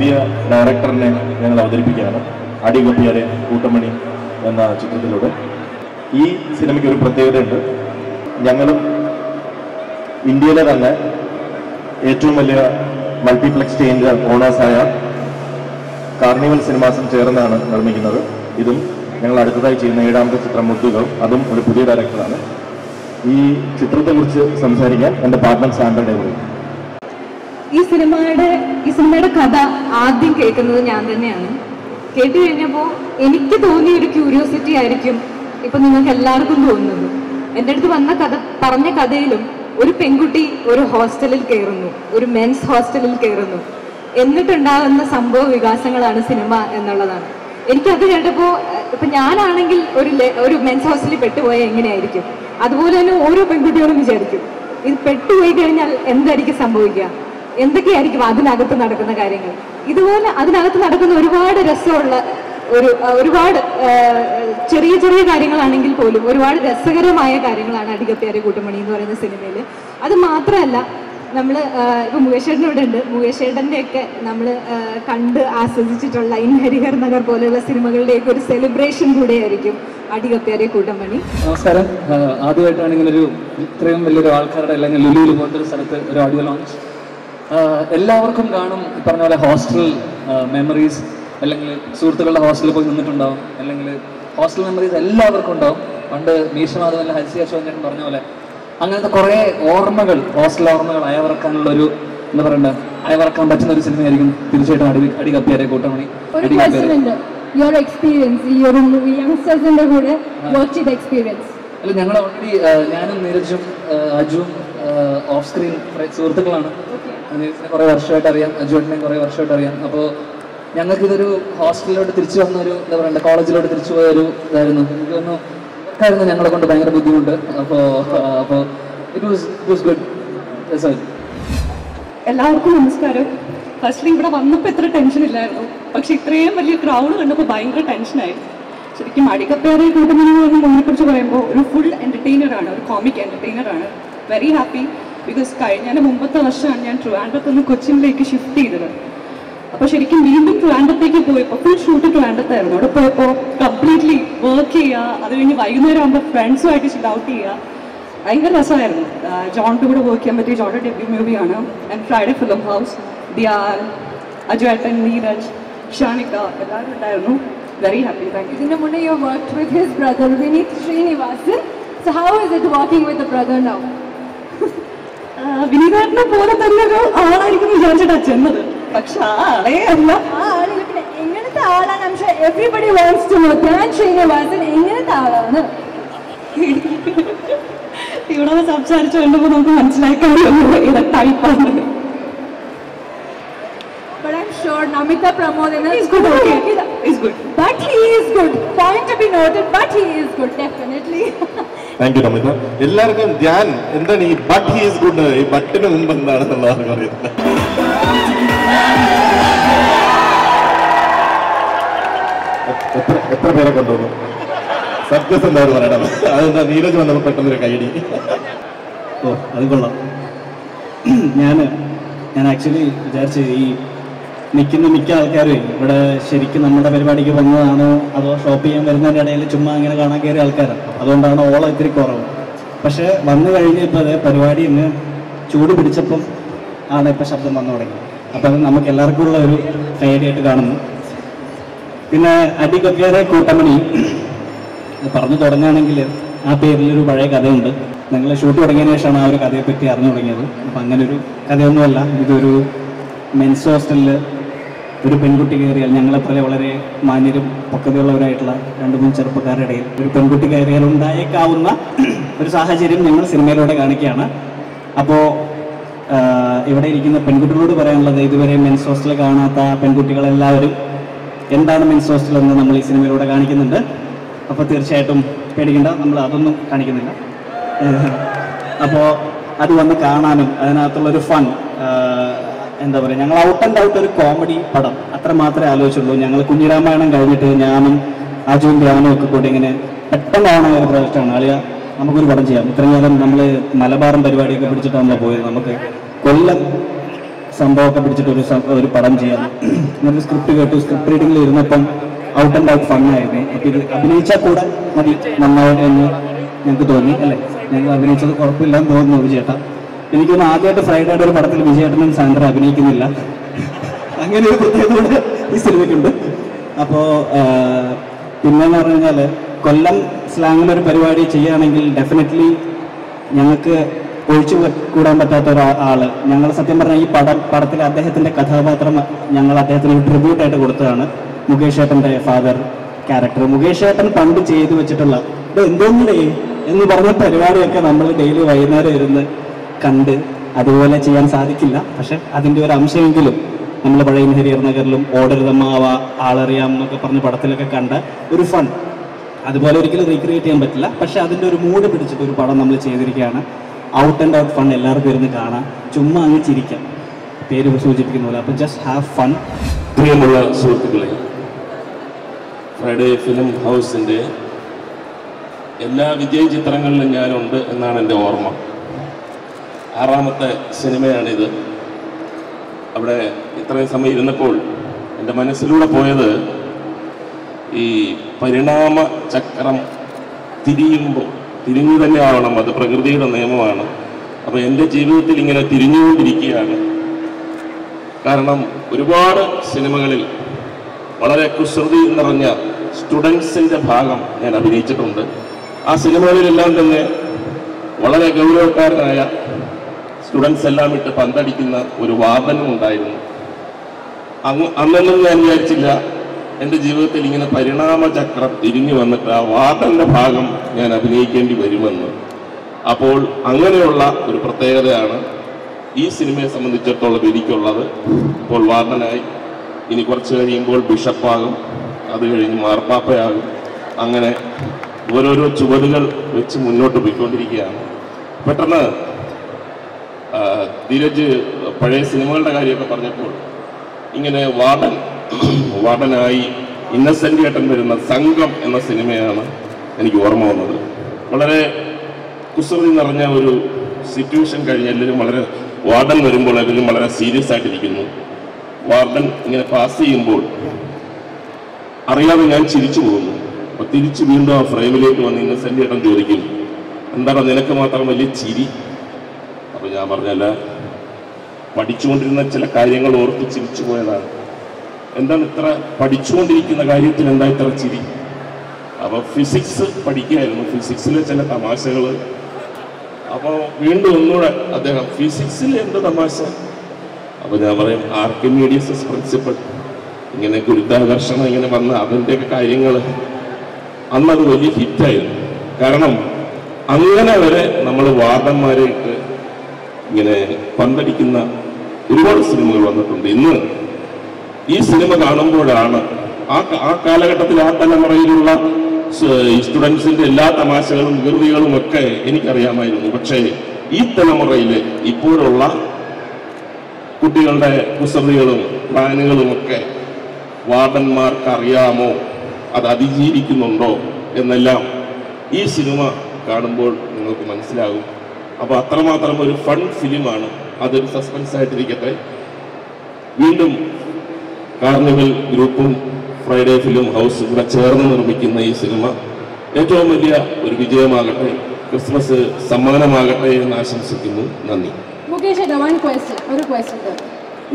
പുതിയ ഡയറക്ടറിനെ ഞങ്ങൾ അവതരിപ്പിക്കുകയാണ്. അടി കപ്പിയാലെ കൂട്ടമണി എന്ന ചിത്രത്തിലൂടെ. ഈ സിനിമയ്ക്ക് ഒരു പ്രത്യേകതയുണ്ട്. ഞങ്ങളും ഇന്ത്യയിലെ തന്നെ ഏറ്റവും വലിയ മൾട്ടിപ്ലക്സ് ചെയിൻ ഓണേഴ്സായ കാർണിവൽ സിനിമാസും ചേർന്നാണ് നിർമ്മിക്കുന്നത്. ഇതും ഞങ്ങൾ അടുത്തതായി ചെയ്യുന്ന ഏഴാമത്തെ ചിത്രം മുത്തുകൾ. അതും ഒരു പുതിയ ഡയറക്ടറാണ്. ഈ ചിത്രത്തെക്കുറിച്ച് സംസാരിക്കാൻ എന്റെ പാർട്ട്ണർ സാൻഡേ കൂടി ഈ സിനിമയുടെ ഈ സിനിമയുടെ കഥ ആദ്യം കേൾക്കുന്നത് ഞാൻ തന്നെയാണ്. കേട്ട് കഴിഞ്ഞപ്പോൾ എനിക്ക് തോന്നിയ ഒരു ക്യൂരിയോസിറ്റി ആയിരിക്കും ഇപ്പൊ നിങ്ങൾക്ക് എല്ലാവർക്കും തോന്നുന്നത്. എന്റെ അടുത്ത് വന്ന കഥ പറഞ്ഞ കഥയിലും ഒരു പെൺകുട്ടി ഒരു ഹോസ്റ്റലിൽ കയറുന്നു ഒരു മെൻസ് ഹോസ്റ്റലിൽ കയറുന്നു. എന്നിട്ടുണ്ടാകുന്ന സംഭവ വികാസങ്ങളാണ് സിനിമ എന്നുള്ളതാണ്. എനിക്കത് കേട്ടപ്പോൾ ഇപ്പൊ ഞാനാണെങ്കിൽ ഒരു ഒരു മെൻസ് ഹോസ്റ്റലിൽ പെട്ടുപോയാൽ എങ്ങനെയായിരിക്കും? അതുപോലെ തന്നെ ഓരോ പെൺകുട്ടികളും വിചാരിക്കും ഇത് പെട്ടുപോയി കഴിഞ്ഞാൽ എന്തായിരിക്കും സംഭവിക്കുക? എന്തൊക്കെയായിരിക്കും അതിനകത്ത് നടക്കുന്ന കാര്യങ്ങൾ? ഇതുപോലെ അതിനകത്ത് നടക്കുന്ന ഒരുപാട് രസമുള്ള ഒരു ഒരുപാട് ചെറിയ ചെറിയ കാര്യങ്ങളാണെങ്കിൽ പോലും ഒരുപാട് രസകരമായ കാര്യങ്ങളാണ് അടികപ്പേരെ കൂട്ടുമണി എന്ന് പറയുന്ന സിനിമയിൽ അത് മാത്രമല്ല നമ്മൾ ഇപ്പം മുകേഷേട്ടൻ ഇവിടെ ഉണ്ട്. മുകേഷേട്ടന്റെയൊക്കെ നമ്മൾ കണ്ട് ആസ്വദിച്ചിട്ടുള്ള ഇൻ ഹരിഹർ നഗർ പോലെയുള്ള സിനിമകളുടെയൊക്കെ ഒരു സെലിബ്രേഷൻ കൂടെയായിരിക്കും അടികപ്പേരെ കൂട്ടമണി. നമസ്കാരം. ആദ്യമായിട്ടാണ് ഇങ്ങനെ ഒരു ഇത്രയും വലിയൊരു ആൾക്കാരുടെ അല്ലെങ്കിൽ ലുലുവിൽ പോലത്തെ ഒരു സ്ഥലത്ത് ഒരു ഓഡിയോ ലോഞ്ച് എല്ലാവർക്കും കാണും. ഈ പറഞ്ഞ പോലെ ഹോസ്റ്റൽ മെമ്മറീസ് അല്ലെങ്കിൽ സുഹൃത്തുക്കളുടെ ഹോസ്റ്റലിൽ പോയി നിന്നിട്ടുണ്ടാവും. അല്ലെങ്കിൽ ഹോസ്റ്റൽ മെമ്മറീസ് എല്ലാവർക്കും ഉണ്ടാവും. പണ്ട് മീശമാധവൻ ഹരിസി അശോകൻ പറഞ്ഞ പോലെ അങ്ങനത്തെ കുറേ ഓർമ്മകൾ ഹോസ്റ്റൽ ഓർമ്മകൾ അയവറക്കാനുള്ള ഒരു എന്താ പറയണ്ട അയവറക്കാൻ പറ്റുന്ന ഒരു സിനിമയായിരിക്കും തീർച്ചയായിട്ടും അടി അടി കപ്പിയാരെ കൂട്ടമണി അടി കപ്പിയാരെ യുവർ എക്സ്പീരിയൻസ് ഈ ഒരു മൂവി യങ്സ്റ്റേഴ്സിന്റെ കൂടെ വർക്ക് ചെയ്ത എക്സ്പീരിയൻസ് അല്ല ഞങ്ങൾ ഓൾറെഡി ഞാനും നീരജും അജുവും ഓഫ് സ്ക്രീൻ സുഹൃത്തുക്കളാണ്. നീരജിനെ കുറേ വർഷമായിട്ട് അറിയാം അജുവിനെ കുറേ വർഷമായിട്ട് അറിയാം. അപ്പോൾ ഞങ്ങൾക്ക് ഇതൊരു ഹോസ്റ്റലിലോട്ട് തിരിച്ചു വന്ന ഒരു എന്താ പറയുക കോളേജിലോട്ട് തിരിച്ചു പോയ ഒരു ഇതായിരുന്നു. എനിക്ക് തോന്നുന്നു ഞങ്ങളെ കൊണ്ട് ഭയങ്കര ബുദ്ധിമുട്ട്. അപ്പോൾ അപ്പോൾ it was it was good sorry എല്ലാവർക്കും നമസ്കാരം. ഫസ്റ്റ്ലി ഇവിടെ വന്നപ്പോൾ ഇത്ര ടെൻഷൻ ഇല്ലായിരുന്നു. പക്ഷെ ഇത്രയും വലിയ ക്രൗഡ് കണ്ടപ്പോൾ ഭയങ്കര ടെൻഷനായി ശരിക്കും അടികപ്പേറെ കൂട്ടുന്നതിനെ കുറിച്ച് പറയുമ്പോൾ ഒരു ഫുൾ എന്റർടൈനറാണ് ഒരു കോമിക് എന്റർടൈനറാണ് വെരി ഹാപ്പി ബിക്കോസ് കഴിഞ്ഞ മുമ്പത്തെ വർഷമാണ് ഞാൻ ട്രിവാൻഡ്രത്ത് നിന്ന് കൊച്ചിനിലേക്ക് ഷിഫ്റ്റ് ചെയ്തത്. അപ്പോൾ ശരിക്കും വീണ്ടും ട്രിവാൻഡ്രത്തേക്ക് പോയപ്പോൾ ഫുൾ ഷൂട്ട് ട്രിവാൻഡ്രത്തായിരുന്നു. അവിടെ പോയപ്പോൾ കംപ്ലീറ്റ്ലി വർക്ക് ചെയ്യുക അത് കഴിഞ്ഞ് വൈകുന്നേരം ആകുമ്പോൾ ഫ്രണ്ട്സുമായിട്ട് ചിൽ ഔട്ട് ചെയ്യുക. ഭയങ്കര രസമായിരുന്നു. ജോണിന്റെ കൂടെ വർക്ക് ചെയ്യാൻ പറ്റിയ ജോണിന്റെ ഡെബ്യൂ മൂവിയാണ് ആൻഡ് ഫ്രൈഡേ ഫിലിം ഹൗസ് ദിയാൽ അജുവേട്ടൻ നീരജ് ഷാനിക്ക എല്ലാവരും ഉണ്ടായിരുന്നു. വെരി ഹാപ്പി താങ്ക് യു ഇതിനു മുന്നേ you work with his brother Vineeth Sreenivas so how is it working with brother now വിനീതേട്ടനെ പോലെ തന്നെ ഒരു ആളായിരിക്കും വിചാരിച്ചിട്ടാ ചെന്നത്. പക്ഷെ ആ ആളേ അല്ല. എങ്ങനത്തെ ആളാണ്? പക്ഷെ everybody wants to know Dhyan Sreenivasan എങ്ങനത്തെ ആളാണ്? ഇവിടെ സംസാരിച്ചു കണ്ടപ്പോൾ നമുക്ക് മനസ്സിലാക്കാൻ ഇവിടെ ടൈപ്പാണ് But I'm sure Namita Pramod is He's good, okay. He's good. But he is good. Point to be noted, but he is good, definitely. Thank you Namitha എല്ലാവർക്കും ധ്യാൻ. എന്താണ് ഈ ബട്ട് ഹി ഈസ് ഗുഡ് ഈ ബട്ടിന് മുമ്പ് എന്താണെന്നുള്ളതാണ് അറിയുന്നത് എത്ര എത്ര പേരെ കൊണ്ടുവന്നു? സത്യസന്ധമായിട്ട് പറയണം. അതെന്താ നീരജ് വന്നപ്പോൾ പെട്ടെന്നൊരു കൈയടി ഓ അത് കൊള്ളാം. ഞാൻ ഞാൻ ആക്ച്വലി വിചാരിച്ചത് ഈ നിൽക്കുന്ന മിക്ക ആൾക്കാരും ഇവിടെ ശരിക്കും നമ്മുടെ പരിപാടിക്ക് വന്നതാണോ? അതോ ഷോപ്പ് ചെയ്യാൻ വരുന്നതിന്റെ ഇടയിൽ ചുമ്മാ അങ്ങനെ കാണാൻ കയറിയ ആൾക്കാരാണ് അതുകൊണ്ടാണ് ഓളം ഇത്തിരി കുറവ്? പക്ഷേ വന്നു കഴിഞ്ഞപ്പോൾ അത് പരിപാടി ഇന്ന് ചൂട് പിടിച്ചപ്പം ആണ് ഇപ്പം ശബ്ദം വന്നു തുടങ്ങി. അപ്പം അത് നമുക്ക് എല്ലാവർക്കും ഉള്ള ഒരു കൈയടിയായിട്ട് കാണുന്നു. പിന്നെ അടികൊക്കേറെ കൂട്ടമണി. പറഞ്ഞു തുടങ്ങുകയാണെങ്കിൽ ആ പേരിലൊരു പഴയ കഥയുണ്ട്. ഞങ്ങൾ ഷൂട്ട് തുടങ്ങിയ ശേഷമാണ് ആ ഒരു കഥയെപ്പറ്റി അറിഞ്ഞു തുടങ്ങിയത്. അപ്പം അങ്ങനെ ഒരു കഥയൊന്നുമല്ല. ഇതൊരു മെൻസ് ഹോസ്റ്റലിൽ ഒരു പെൺകുട്ടി കയറിയാൽ ഞങ്ങളെപ്പോലെ വളരെ മാന്യരും പക്വതയുള്ളവരായിട്ടുള്ള രണ്ട് മൂന്ന് ചെറുപ്പക്കാരുടെ ഇടയിൽ ഒരു പെൺകുട്ടി കയറിയാൽ ഉണ്ടായേക്കാവുന്ന ഒരു സാഹചര്യം ഞങ്ങൾ സിനിമയിലൂടെ കാണിക്കുകയാണ്. അപ്പോൾ ഇവിടെ ഇരിക്കുന്ന പെൺകുട്ടികളോട് പറയാനുള്ളത് ഇതുവരെ മെൻസ് ഹോസ്റ്റൽ കാണാത്ത പെൺകുട്ടികളെല്ലാവരും എന്താണ് മെൻസ് ഹോസ്റ്റൽ എന്ന് നമ്മൾ ഈ സിനിമയിലൂടെ കാണിക്കുന്നുണ്ട്. അപ്പോൾ തീർച്ചയായിട്ടും പേടിക്കേണ്ട നമ്മൾ അതൊന്നും കാണിക്കുന്നില്ല. അപ്പോൾ അത് വന്ന് കാണാനും അതിനകത്തുള്ളൊരു ഫൺ എന്താ പറയുക ഞങ്ങൾ ഔട്ട് ആൻഡ് ഔട്ട് ഒരു കോമഡി പടം. അത്ര മാത്രമേ ആലോചിച്ചുള്ളൂ. ഞങ്ങൾ കുഞ്ഞിരാമായണം കഴിഞ്ഞിട്ട് ഞാനും അജുവും രാമനും ഒക്കെ കൂടി ഇങ്ങനെ പെട്ടെന്നാണ് ഒരു പ്രോജക്റ്റാണ് അളിയ നമുക്കൊരു പടം ചെയ്യാം. ഇത്രയും കാലം നമ്മൾ മലബാറും പരിപാടിയൊക്കെ പിടിച്ചിട്ടാണ് നമ്മൾ പോയത്. നമുക്ക് കൊല്ലം സംഭവമൊക്കെ പിടിച്ചിട്ട് ഒരു ഒരു പടം ചെയ്യാം. എന്നൊരു സ്ക്രിപ്റ്റ് കേട്ടു. സ്ക്രിപ്റ്റ് റീഡിങ്ങിൽ ഇരുന്നപ്പം ഔട്ട് ആൻഡ് ഔട്ട് ഫണ്ണായിരുന്നു അപ്പം ഇത് അഭിനയിച്ചാൽ കൂടെ മതി നന്നാവും എന്ന് ഞങ്ങൾക്ക് തോന്നി അല്ലേ? ഞങ്ങൾ അഭിനയിച്ചത് കുഴപ്പമില്ലെന്ന് തോന്നുന്നു വിജയേട്ട. എനിക്ക് തോന്നുന്നു ആദ്യമായിട്ട് ഫ്രൈഡേയുടെ ഒരു പടത്തിൽ വിജയേട്ടനും സാന്ദ്ര അഭിനയിക്കുന്നില്ല. അങ്ങനെ ഒരു പ്രത്യേകത ഈ സിനിമയ്ക്കുണ്ട്. അപ്പോൾ പിന്നെന്ന് പറഞ്ഞു കഴിഞ്ഞാൽ കൊല്ലം സ്ലാങ്ങിലൊരു പരിപാടി ചെയ്യുകയാണെങ്കിൽ ഡെഫിനറ്റ്ലി ഞങ്ങൾക്ക് ഒഴിച്ചു കൂടാൻ പറ്റാത്ത ഒരു ആൾ. ഞങ്ങൾ സത്യം പറഞ്ഞാൽ ഈ പടം പടത്തിലെ അദ്ദേഹത്തിന്റെ കഥാപാത്രം ഞങ്ങൾ അദ്ദേഹത്തിന് ഒരു ട്രിബ്യൂട്ടായിട്ട് കൊടുത്തതാണ്. മുകേഷ് ഏട്ടന്റെ ഫാദർ ക്യാരക്ടർ മുകേഷ് ഏട്ടൻ പണ്ട് ചെയ്തു വെച്ചിട്ടുള്ള ഇത് എന്തോന്നേ എന്ന് പറഞ്ഞ പരിപാടിയൊക്കെ നമ്മൾ ഡെയിലി വൈകുന്നേരം ഇരുന്ന് കണ്ട് അതുപോലെ ചെയ്യാൻ സാധിക്കില്ല. പക്ഷെ അതിന്റെ ഒരു അംശമെങ്കിലും നമ്മൾ പഴയ ഹരിയർ നഗറിലും ഓടരുതമ്മാവ ആളറിയാം എന്നൊക്കെ പറഞ്ഞ പടത്തിലൊക്കെ കണ്ട ഒരു ഫൺ അതുപോലെ ഒരിക്കലും റീക്രിയേറ്റ് ചെയ്യാൻ പറ്റില്ല. പക്ഷെ അതിന്റെ ഒരു മൂഡ് പിടിച്ചിട്ട് ഒരു പടം നമ്മൾ ചെയ്തിരിക്കുകയാണ്. ഔട്ട് ആൻഡ് ഔട്ട് ഫൺ എല്ലാവർക്കും ഇരുന്ന് കാണാം. ചുമ്മാ അങ്ങ് ചിരിക്കാം. പേര് സൂചിപ്പിക്കുന്ന പോലെ. അപ്പം ജസ്റ്റ് ഹാവ് ഫൺ പ്രിയമുള്ള സുഹൃത്തുക്കളെ ഫ്രൈഡേ ഫിലിം ഹൗസിന്റെ എല്ലാ വിജയ ചിത്രങ്ങളിലും ഞാനുണ്ട് എന്നാണ് എന്റെ ഓർമ്മ. ആറാമത്തെ സിനിമയാണിത്. അവിടെ ഇത്രയും സമയം ഇരുന്നപ്പോൾ എന്റെ മനസ്സിലൂടെ പോയത് ഈ പരിണാമ ചക്രം തിരിയുമ്പോൾ തിരിഞ്ഞു തന്നെ ആവണം അത് പ്രകൃതിയുടെ നിയമമാണ്. അപ്പോൾ എന്റെ ജീവിതത്തിൽ ഇങ്ങനെ തിരിഞ്ഞുകൊണ്ടിരിക്കുകയാണ്. കാരണം ഒരുപാട് സിനിമകളിൽ വളരെ കുസൃതി നിറഞ്ഞ സ്റ്റുഡൻസിന്റെ ഭാഗം ഞാൻ അഭിനയിച്ചിട്ടുണ്ട്. ആ സിനിമകളിലെല്ലാം തന്നെ വളരെ ഗൗരവക്കാരനായ സ്റ്റുഡൻസ് എല്ലാം ഇട്ട് പന്തടിക്കുന്ന ഒരു വാപനം ഉണ്ടായിരുന്നു. അങ്ങ് അന്നൊന്നും ഞാൻ വിചാരിച്ചില്ല. എന്റെ ജീവിതത്തിൽ ഇങ്ങനെ പരിണാമചക്രം തിരിഞ്ഞു വന്നിട്ട് ആ വാദന്റെ ഭാഗം ഞാൻ അഭിനയിക്കേണ്ടി വരുമെന്ന്. അപ്പോൾ അങ്ങനെയുള്ള ഒരു പ്രത്യേകതയാണ് ഈ സിനിമയെ സംബന്ധിച്ചിടത്തോളം എനിക്കുള്ളത്. ഇപ്പോൾ വാർഡനായി ഇനി കുറച്ച് കഴിയുമ്പോൾ ബിഷപ്പാകും. അത് കഴിഞ്ഞ് മാർപ്പാപ്പയാകും. അങ്ങനെ ഓരോരോ ചുവടുകൾ വെച്ച് മുന്നോട്ട് പോയിക്കൊണ്ടിരിക്കുകയാണ്. പെട്ടെന്ന് ധീരജ് പഴയ സിനിമകളുടെ കാര്യമൊക്കെ പറഞ്ഞപ്പോൾ ഇങ്ങനെ വാടൻ വാടനായി ഇന്നസെന്റ് ഏട്ടൻ വരുന്ന സംഘം എന്ന സിനിമയാണ് എനിക്ക് ഓർമ്മ വന്നത്. വളരെ കുസൃതി നിറഞ്ഞ ഒരു സിറ്റുവേഷൻ കഴിഞ്ഞ് എല്ലാവരും വളരെ വാർഡൻ വരുമ്പോൾ എല്ലാവരും വളരെ സീരിയസ് ആയിട്ടിരിക്കുന്നു. വാർഡൻ ഇങ്ങനെ പാസ് ചെയ്യുമ്പോൾ അറിയാതെ ഞാൻ ചിരിച്ചു പോകുന്നു. അപ്പോൾ തിരിച്ച് വീണ്ടും ആ ഫ്രെയിമിലേക്ക് വന്ന് ഇന്നസെന്റ് ഏട്ടൻ ചോദിക്കും എന്താണ് നിനക്ക് മാത്രം വലിയ ചിരി? അപ്പൊ ഞാൻ പറഞ്ഞല്ല പഠിച്ചുകൊണ്ടിരുന്ന ചില കാര്യങ്ങൾ ഓർത്ത് ചിരിച്ചു പോയതാണ്. എന്താണ് ഇത്ര പഠിച്ചുകൊണ്ടിരിക്കുന്ന കാര്യത്തിൽ എന്താ ഇത്ര ചിരി? അപ്പൊ ഫിസിക്സ് പഠിക്കുകയായിരുന്നു. ഫിസിക്സിലെ ചില തമാശകൾ അപ്പോൾ വീണ്ടും ഒന്നുകൂടെ അദ്ദേഹം ഫിസിക്സിൽ എന്ത് തമാശ? അപ്പൊ ഞാൻ പറയും ആർക്കിമീഡിയസ് പ്രിൻസിപ്പൾ ഇങ്ങനെ ഗുരുത്വാകർഷണം ഇങ്ങനെ വന്ന അതിന്റെയൊക്കെ കാര്യങ്ങൾ അന്നത് വലിയ ഹിറ്റായിരുന്നു കാരണം അങ്ങനെ വരെ നമ്മൾ വാർഡന്മാരെ ഇട്ട് ഇങ്ങനെ പന്തടിക്കുന്ന ഒരുപാട് സിനിമകൾ വന്നിട്ടുണ്ട്. ഇന്ന് ഈ സിനിമ കാണുമ്പോഴാണ് ആ ആ കാലഘട്ടത്തിൽ ആ തലമുറയിലുള്ള സ്റ്റുഡൻസിന്റെ എല്ലാ തമാശകളും വികൃതികളും ഒക്കെ എനിക്കറിയാമായിരുന്നു. പക്ഷേ ഈ തലമുറയിലെ ഇപ്പോഴുള്ള കുട്ടികളുടെ കുസൃതികളും പ്ലാനുകളും ഒക്കെ വാർഡന്മാർക്ക് അറിയാമോ അത് അതിജീവിക്കുന്നുണ്ടോ? എന്നെല്ലാം ഈ സിനിമ കാണുമ്പോൾ നിങ്ങൾക്ക് മനസ്സിലാകും. അപ്പോൾ അത്രമാത്രം ഒരു ഫൺ ഫിലിമാണ് അതൊരു സസ്പെൻസ് ആയിട്ടിരിക്കട്ടെ. വീണ്ടും കാർണിവൽ ഗ്രൂപ്പും ഫ്രൈഡേ ഫിലിം ഹൗസും കൂടെ ചേർന്ന് നിർമ്മിക്കുന്ന ഈ സിനിമ ഏറ്റവും വലിയ ഒരു വിജയമാകട്ടെ ക്രിസ്മസ് സമ്മാനമാകട്ടെ എന്ന് ആശംസിക്കുന്നു. നന്ദി. മുകേഷ് വൺ ക്വസ്റ്റ്യൻ ഒരു ക്വസ്റ്റ്യൻ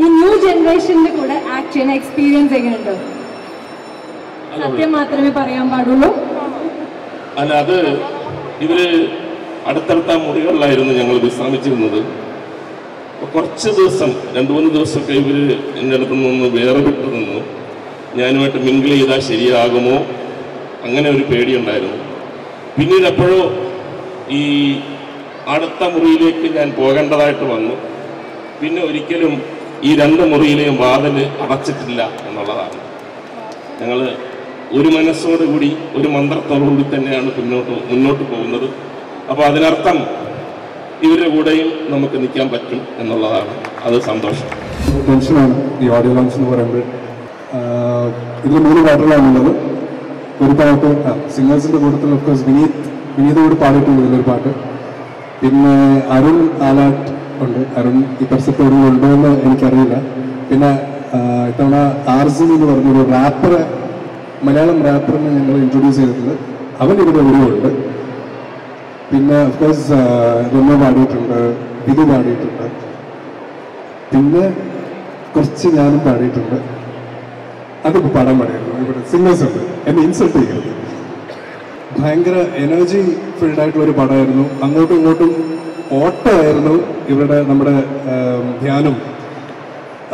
ഈ ന്യൂ ജനറേഷന്റെ കൂടെ ചെയ്യുന്ന എക്സ്പീരിയൻസ് എങ്ങനെയുണ്ട്? സത്യം മാത്രമേ പറയാൻ പാടുള്ളൂ. അല്ല അത് ഇവർ അടുത്തടുത്ത മുറികളിലായിരുന്നു ഞങ്ങൾ വിശ്രമിച്ചിരുന്നത്. കുറച്ച് ദിവസം രണ്ട് മൂന്ന് ദിവസമൊക്കെ ഇവർ എന്റെ അടുത്ത് നിന്ന് വേറെ വിട്ടു നിന്നു. ഞാനുമായിട്ട് മിങ്കിൾ ചെയ്താൽ ശരിയാകുമോ? അങ്ങനെ ഒരു പേടിയുണ്ടായിരുന്നു. പിന്നീട് എപ്പോഴോ ഈ അടുത്ത മുറിയിലേക്ക് ഞാൻ പോകേണ്ടതായിട്ട് വന്നു. പിന്നെ ഒരിക്കലും ഈ രണ്ട് മുറിയിലെയും വാതിൽ അടച്ചിട്ടില്ല എന്നുള്ളതാണ്. ഞങ്ങൾ ഒരു മനസ്സോടുകൂടി ഒരു മന്ത്രത്തോടുകൂടി തന്നെയാണ് പിന്നോട്ട് മുന്നോട്ട് പോകുന്നത്. അപ്പോൾ അതിനർത്ഥം ഇവരുടെ കൂടെയും നമുക്ക് നിൽക്കാൻ പറ്റും എന്നുള്ളതാണ്. അത് സന്തോഷം. ടെൻഷനാണ് ഈ ഓഡിയോ ലോഞ്ച് എന്ന് പറയുമ്പോൾ. ഇതിൽ മൂന്ന് പാട്ടുകളാണുള്ളത് ഒരു പാട്ട് സിംഗേഴ്സിന്റെ കൂട്ടത്തിൽ ഓഫ്കോഴ്സ് വിനീത് വിനീതോട് പാടിയിട്ടുണ്ട് ഇതിലൊരു പാട്ട്. പിന്നെ അരുൺ ആലാട്ട് ഉണ്ട്. അരുൺ ഈ പരിസരത്ത് ഉണ്ടോ എന്ന് എനിക്കറിയില്ല. പിന്നെ ഇത്തവണ ആർസിൻ എന്ന് പറഞ്ഞൊരു റാപ്പറെ മലയാളം റാപ്പറിനെ ഞങ്ങൾ ഇൻട്രൊഡ്യൂസ് ചെയ്തിട്ടുണ്ട്. അവൻ ഇവിടെ ഉണ്ട്. പിന്നെ അഫ്കോഴ്സ് രമ പാടിയിട്ടുണ്ട് വിധു പാടിയിട്ടുണ്ട്. പിന്നെ കുറച്ച് ഞാനും പാടിയിട്ടുണ്ട്. അതിപ്പോൾ പാടാൻ പാടിയിരുന്നു ഇവിടെ സിംഗേഴ്സ് ഉണ്ട്. എന്നെ ഇൻസൾട്ട് ചെയ്യരുത്. ഭയങ്കര എനർജി ഫിൽഡ് ആയിട്ടുള്ള ഒരു പടമായിരുന്നു അങ്ങോട്ടും ഇങ്ങോട്ടും ഓട്ടമായിരുന്നു ഇവരുടെ നമ്മുടെ ധ്യാനം.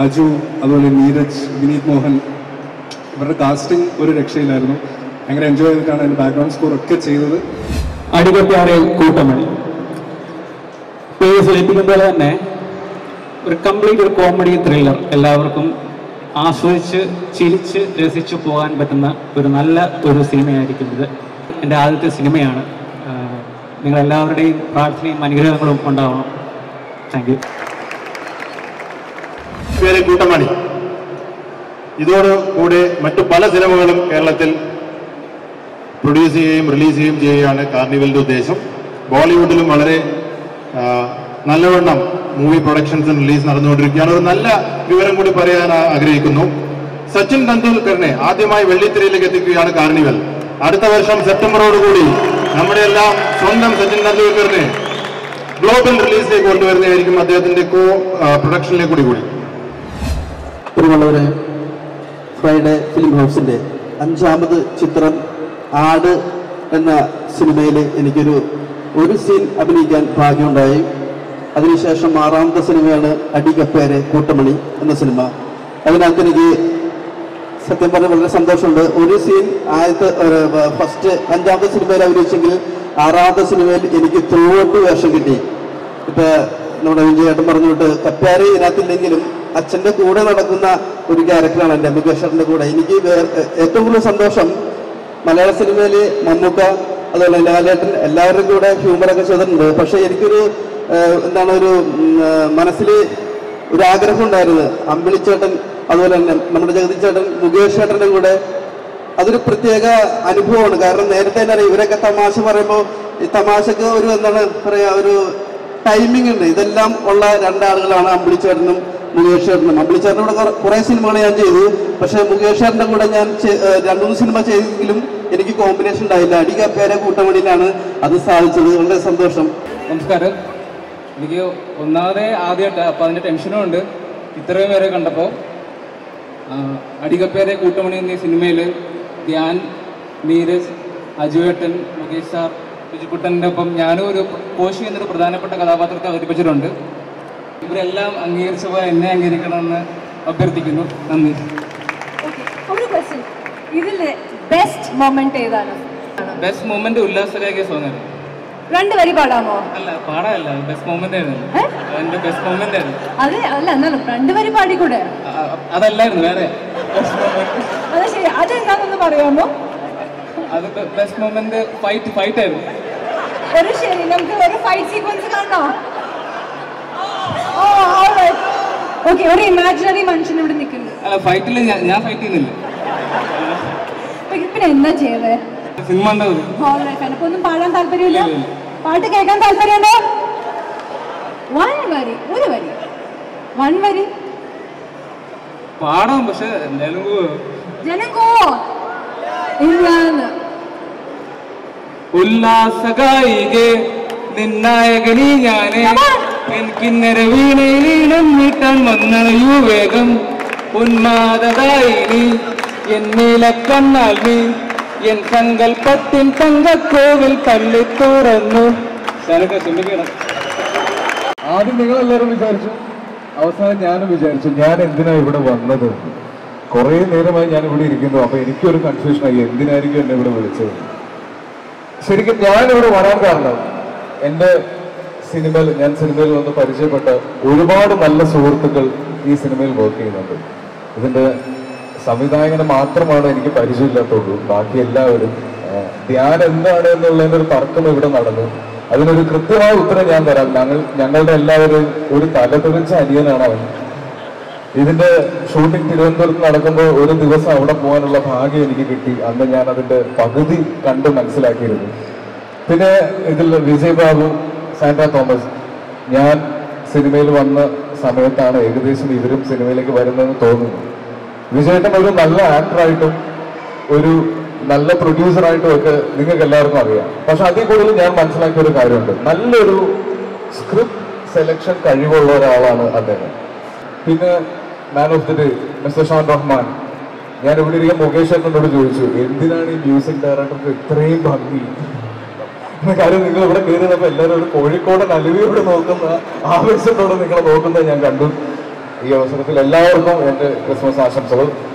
അജു അതുപോലെ നീരജ് വിനീത് മോഹൻ ഇവരുടെ കാസ്റ്റിംഗ് ഒരു രക്ഷയിലായിരുന്നു ഭയങ്കര എൻജോയ് ചെയ്തിട്ടാണ് അതിന്റെ ബാക്ക്ഗ്രൗണ്ട് സ്കോർ ഒക്കെ ചെയ്തത്. അടികൊട്ടാറെ കൂട്ടമണി. പേര് സൂചിപ്പിക്കും പോലെ തന്നെ ഒരു കംപ്ലീറ്റ് ഒരു കോമഡി ത്രില്ലർ എല്ലാവർക്കും ആസ്വദിച്ച് ചിരിച്ച് രസിച്ചു പോകാൻ പറ്റുന്ന ഒരു നല്ല ഒരു സിനിമയായിരിക്കും ഇത്. എന്റെ ആദ്യത്തെ സിനിമയാണ്. നിങ്ങളെല്ലാവരുടെയും പ്രാർത്ഥനയും അനുഗ്രഹങ്ങളും ഉണ്ടാവണം. താങ്ക് യു പേര് കൂട്ടമണി. ഇതോട് കൂടെ മറ്റു പല സിനിമകളും കേരളത്തിൽ പ്രൊഡ്യൂസ് ചെയ്യുകയും റിലീസ് ചെയ്യുകയും ചെയ്യുകയാണ് കാർണിവലിന്റെ ഉദ്ദേശം. ബോളിവുഡിലും വളരെ നല്ലവണ്ണം മൂവി പ്രൊഡക്ഷൻസ് റിലീസ് നടന്നുകൊണ്ടിരിക്കുകയാണ്. ഒരു നല്ല വിവരം കൂടി പറയാൻ ആഗ്രഹിക്കുന്നു. സച്ചിൻ തെണ്ടുൽക്കറിനെ ആദ്യമായി വെള്ളിത്തിരയിലേക്ക് എത്തിക്കുകയാണ് കാർണിവൽ. അടുത്ത വർഷം സെപ്റ്റംബറോടുകൂടി നമ്മുടെ എല്ലാം സ്വന്തം സച്ചിൻ തെണ്ടുൽക്കറിനെ ഗ്ലോബൽ റിലീസിലേക്ക് കൊണ്ടുവരുന്നതായിരിക്കും അദ്ദേഹത്തിന്റെ കോ പ്രൊഡക്ഷനിലേക്ക് കൂടി കൂടി. ഫ്രൈഡേ ഫിലിം ഹൗസിന്റെ അഞ്ചാമത് ചിത്രം ആട് എന്ന സിനിമയിൽ എനിക്കൊരു ഒരു സീൻ അഭിനയിക്കാൻ ഭാഗ്യമുണ്ടായി. അതിനുശേഷം ആറാമത്തെ സിനിമയാണ് അടികപ്പേരെ കൂട്ടമണി എന്ന സിനിമ. അതിനകത്ത് എനിക്ക് സത്യം പറഞ്ഞാൽ വളരെ സന്തോഷമുണ്ട്. ഒരു സീൻ ആദ്യത്തെ ഫസ്റ്റ് അഞ്ചാമത്തെ സിനിമയിൽ അഭിനയിച്ചെങ്കിൽ ആറാമത്തെ സിനിമയിൽ എനിക്ക് ത്രൂ വേഷം കിട്ടി. ഇപ്പൊ നമ്മുടെ വിജയേട്ടൻ പറഞ്ഞുകൊണ്ട് കപ്പ്യാരെ ഇതിനകത്തില്ലെങ്കിലും അച്ഛന്റെ കൂടെ നടക്കുന്ന ഒരു ക്യാരക്ടറാണ് എന്റെ മുകേഷറിന്റെ കൂടെ. എനിക്ക് ഏറ്റവും കൂടുതൽ സന്തോഷം മലയാള സിനിമയിൽ മമ്മൂക്ക അതുപോലെ ലാലേട്ടൻ എല്ലാവരുടെയും കൂടെ ഹ്യൂമറൊക്കെ ചെയ്തിട്ടുണ്ട്. പക്ഷെ എനിക്കൊരു എന്താണ് ഒരു മനസ്സിൽ ഒരു ആഗ്രഹം ഉണ്ടായിരുന്നു അമ്പിളിച്ചേട്ടൻ അതുപോലെ തന്നെ നമ്മുടെ ജഗതി ചേട്ടൻ മുകേഷ് ചേട്ടനും കൂടെ. അതൊരു പ്രത്യേക അനുഭവമാണ്. കാരണം നേരത്തെ തന്നെ ഇവരൊക്കെ തമാശ പറയുമ്പോൾ ഈ തമാശക്ക് ഒരു എന്താണ് പറയുക ഒരു ടൈമിംഗ് ഉണ്ട്. ഇതെല്ലാം ഉള്ള രണ്ടാളുകളാണ് അമ്പിളിച്ചേട്ടനും മുകേഷ് ചേട്ടനും. അമ്പിളി ചേട്ടനോട് കുറെ- സിനിമകൾ ഞാൻ ചെയ്തു. പക്ഷേ മുകേഷ് ചേട്ടന്റെ കൂടെ ഞാൻ രണ്ടു മൂന്ന് സിനിമ ചെയ്തെങ്കിലും എനിക്ക് കോമ്പിനേഷൻ ഉണ്ടായില്ല. അടികാപ്പേരെ കൂട്ടമണിയിലാണ് അത് സാധിച്ചത്. വളരെ സന്തോഷം. നമസ്കാരം. എനിക്ക് ഒന്നാമതേ ആദ്യമായിട്ട് അപ്പോൾ അതിന്റെ ടെൻഷനും ഉണ്ട്. ഇത്രയും പേരെ കണ്ടപ്പോൾ അടികപ്പേരെ കൂട്ടമണി എന്നീ സിനിമയിൽ ധ്യാൻ നീരജ് അജുവേട്ടൻ മുകേഷ് സാർ ബിജുക്കുട്ടന്റെ ഒപ്പം ഞാനും ഒരു കോശി എന്നൊരു പ്രധാനപ്പെട്ട കഥാപാത്രത്തെ അവതരിപ്പിച്ചിട്ടുണ്ട്. ഇവരെല്ലാം അംഗീകരിച്ച പോലെ എന്നെ അംഗീകരിക്കണമെന്ന് അഭ്യർത്ഥിക്കുന്നു. നന്ദി. ഒരു ക്വസ്റ്റ്യൻ ഇതിലെ ബെസ്റ്റ് മൊമെന്റ് ഏതാണ്? ബെസ്റ്റ് മൊമെന്റ് ഉല്ലാസരേഖ സോങ്ങാണ് രണ്ട് വരി പാടാമോ? അല്ല പാടാനല്ല ബെസ്റ്റ് മൊമെന്റ് ആയിരുന്നു. എന്റെ ബെസ്റ്റ് മൊമെന്റ് ആയിരുന്നു. അതെ അല്ല എന്നാലും രണ്ട് വരി പാടിക്കൂടെ? അതല്ലായിരുന്നു വേറെ. അത് ശരി അതെന്താണെന്ന് പറയാമോ? അത് ബെസ്റ്റ് മൊമെന്റ് ഫൈറ്റ് ഫൈറ്റ് ആയിരുന്നു. ഒരു ശരി നമുക്ക് ഒരു ഫൈറ്റ് സീക്വൻസ് കാണണോ? ഓക്കെ ഒരു ഇമാജിനറി മനുഷ്യൻ ഇവിടെ നിൽക്കുന്നു. അല്ല ഫൈറ്റിൽ ഞാൻ ഫൈറ്റ് ചെയ്യുന്നില്ല. പിന്നെ എന്താ ചെയ്തേ? സിനിമ? അപ്പൊ ഒന്നും പാടാൻ താല്പര്യമില്ല. പാട്ട് കേൾക്കാൻ താല്പര്യമുണ്ടോ? വൺ വരി ഒരു വരി. വൺ വരി. പാടാം പക്ഷെ ജനം പോവോ ഇല്ലാന്ന്. ഉല്ലാസകായികെ നിന്നായകനി ഞാനേ. എനിക്കിന്നര വീണയിലീണം നീട്ടാൻ വന്നണയൂ വേഗം. ഉന്മാദായിനി എൻ കണ്ണാൽ നീ എൻ സങ്കൽപ്പത്തിൻ തങ്കക്കോവിൽ തള്ളി തുറന്നു. ആദ്യം നിങ്ങളെല്ലാവരും വിചാരിച്ചു. അവസാനം ഞാനും വിചാരിച്ചു ഞാൻ എന്തിനാ ഇവിടെ വന്നത്? കുറേ നേരമായി ഞാൻ ഇവിടെ ഇരിക്കുന്നു അപ്പൊ എനിക്കൊരു കൺഫ്യൂഷനായി എന്തിനായിരിക്കും എന്നെ ഇവിടെ വിളിച്ചത്? ശരിക്കും ഞാൻ ഇവിടെ വരാൻ കാരണം എന്റെ സിനിമയിൽ ഞാൻ സിനിമയിൽ വന്ന് പരിചയപ്പെട്ട ഒരുപാട് നല്ല സുഹൃത്തുക്കൾ ഈ സിനിമയിൽ വർക്ക് ചെയ്യുന്നുണ്ട്. ഇതിന്റെ സംവിധായകനെ മാത്രമാണ് എനിക്ക് പരിചയമില്ലാത്തുള്ളൂ. ബാക്കി എല്ലാവരും ധ്യാൻ എന്താണ് എന്നുള്ളതിന്റെ ഒരു തർക്കം ഇവിടെ നടന്നു. അതിനൊരു കൃത്യമായ ഉത്തരം ഞാൻ തരാം. ഞങ്ങൾ ഞങ്ങളുടെ എല്ലാവരും ഒരു തലതെറിച്ച അനിയനാണ് അവൻ. ഇതിന്റെ ഷൂട്ടിംഗ് തിരുവനന്തപുരത്ത് നടക്കുമ്പോൾ ഒരു ദിവസം അവിടെ പോകാനുള്ള ഭാഗ്യം എനിക്ക് കിട്ടി. അന്ന് ഞാൻ അതിന്റെ പകുതി കണ്ട് മനസ്സിലാക്കിയിരുന്നു. പിന്നെ ഇതിൽ വിജയ് ബാബു സാൻഡ്ര തോമസ് ഞാൻ സിനിമയിൽ വന്ന സമയത്താണ് ഏകദേശം ഇവരും സിനിമയിലേക്ക് വരുന്നതെന്ന് തോന്നുന്നു വിജയേട്ടൻ ഒരു നല്ല ആക്ടറായിട്ടും ഒരു നല്ല പ്രൊഡ്യൂസറായിട്ടും ഒക്കെ നിങ്ങൾക്ക് എല്ലാവർക്കും അറിയാം. പക്ഷെ അതിൽ കൂടുതൽ ഞാൻ മനസ്സിലാക്കിയ ഒരു കാര്യമുണ്ട്. നല്ലൊരു സ്ക്രിപ്റ്റ് സെലക്ഷൻ കഴിവുള്ള ഒരാളാണ് അദ്ദേഹം. പിന്നെ man of the day mister Shan Rahman ഞാൻ ഇവിടെ ഇരിക്കുന്ന മുകേഷ് എന്നോട് ചോദിച്ചു എന്തിനാണ് ഈ മ്യൂസിക് ഡയറക്ടർക്ക് ഇത്രയും ഭംഗി കാര്യം നിങ്ങൾ ഇവിടെ കയറിയപ്പോൾ എല്ലാവരും ഒരു കോഴിക്കോട് അലുവിയോട് നോക്കുന്ന ആവേശത്തോടെ നിങ്ങളെ നോക്കുന്നത് ഞാൻ കണ്ടു. ഈ അവസരത്തിൽ എല്ലാവർക്കും എന്റെ ക്രിസ്മസ് ആശംസകൾ.